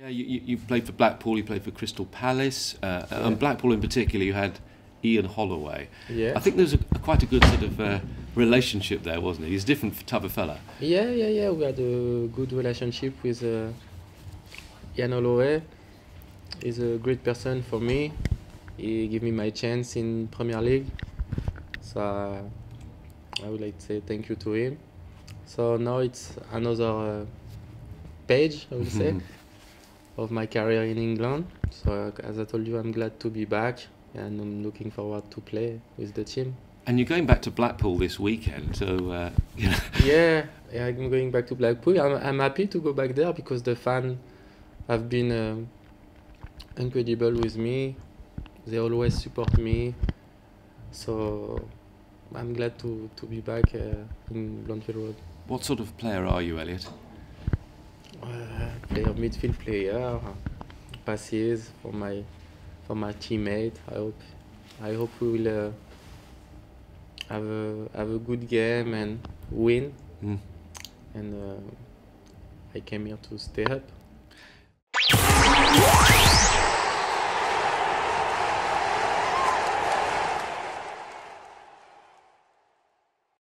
Yeah, you, you- you played for Blackpool, you played for Crystal Palace, uh, and Blackpool in particular, you had Ian Holloway. Yeah. I think there was a, a quite a good sort of uh, relationship there, wasn't it? He's a different type of fella. Yeah, yeah, yeah. We had a good relationship with uh, Ian Holloway. He's a great person for me. He gave me my chance in Premier League. So uh, I would like to say thank you to him. So now it's another uh, page, I would say, of my career in England. So uh, as I told you, I'm glad to be back and I'm looking forward to play with the team. And you're going back to Blackpool this weekend, so uh, you know, yeah, yeah, I'm going back to Blackpool. I'm, I'm happy to go back there because the fans have been um, incredible with me. They always support me. So I'm glad to, to be back uh, in Bloomfield Road. what sort of player are you, Elliot? Uh, player, midfield player, passes for my for my teammate. I hope I hope we will uh, have a have a good game and win. Mm. And uh, I came here to stay up.